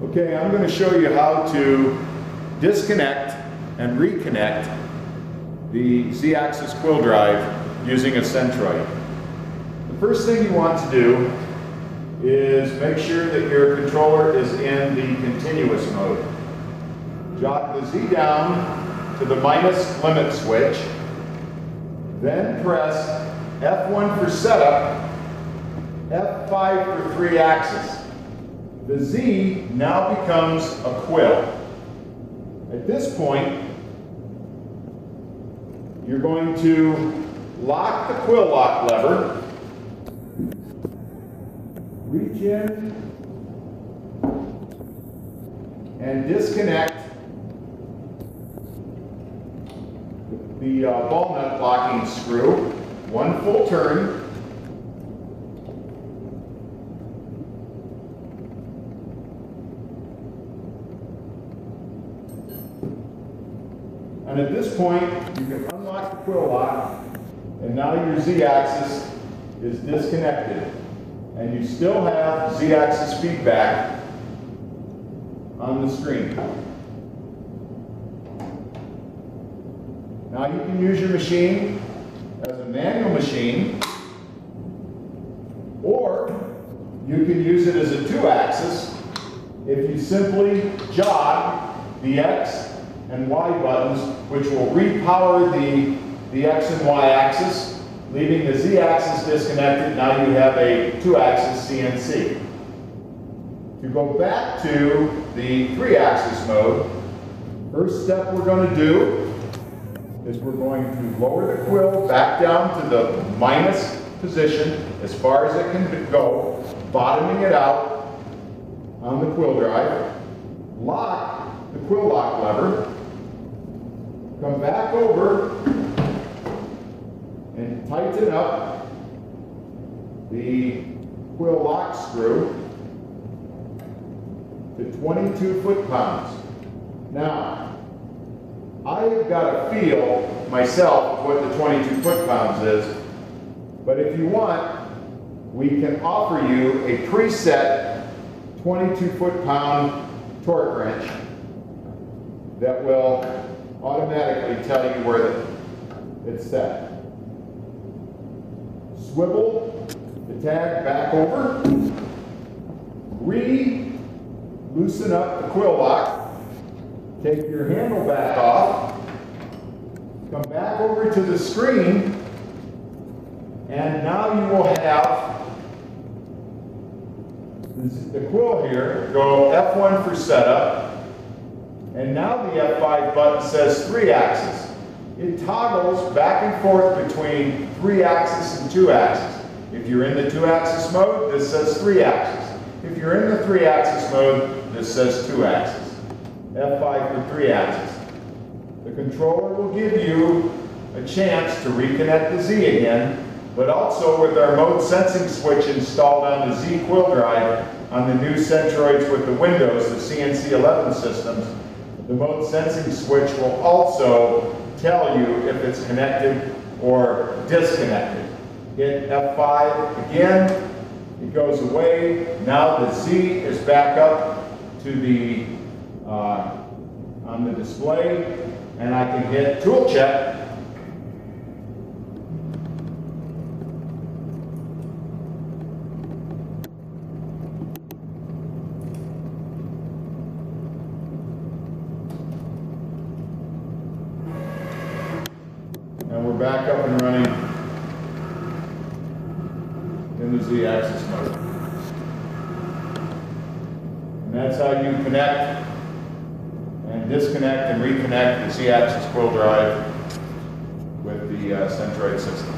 Okay, I'm going to show you how to disconnect and reconnect the Z-axis quill drive using a Centroid. The first thing you want to do is make sure that your controller is in the continuous mode. Jog the Z down to the minus limit switch, then press F1 for setup, F5 for three axis. The Z now becomes a quill. At this point, you're going to lock the quill lock lever, reach in and disconnect the uh, ball nut locking screw, one full turn, And at this point, you can unlock the quill lock, and now your z-axis is disconnected. And you still have z-axis feedback on the screen. Now you can use your machine as a manual machine, or you can use it as a two-axis if you simply jog the X and Y buttons, which will repower the, the X and Y axis, leaving the Z axis disconnected. Now you have a two axis CNC. To go back to the three axis mode, first step we're going to do is we're going to lower the quill back down to the minus position as far as it can go, bottoming it out on the quill drive, lock the quill lock lever, Come back over and tighten up the quill lock screw to 22 foot-pounds. Now, I've got a feel myself what the 22 foot-pounds is, but if you want, we can offer you a preset 22 foot-pound torque wrench that will automatically tell you where it's set. Swivel the tag back over, re-loosen up the quill lock, take your handle back off, come back over to the screen, and now you will have the quill here, go F1 for setup, and now the F5 button says three axis. It toggles back and forth between three axis and two axis. If you're in the two axis mode, this says three axis. If you're in the three axis mode, this says two axis. F5 for three axis. The controller will give you a chance to reconnect the Z again, but also with our mode sensing switch installed on the Z quill drive on the new Centroids with the Windows, the CNC 11 systems, the mode sensing switch will also tell you if it's connected or disconnected. Hit F5 again, it goes away. Now the Z is back up to the, uh, on the display, and I can hit tool check And we're back up and running in the Z-axis mode. And that's how you connect and disconnect and reconnect the Z-axis quill drive with the uh, Centroid system.